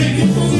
Take it from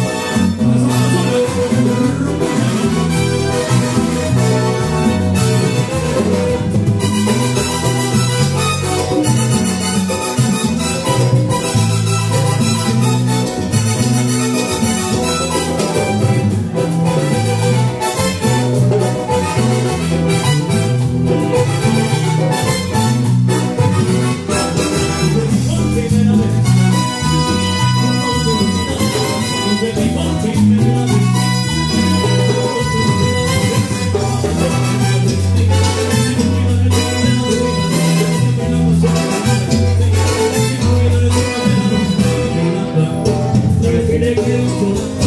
baby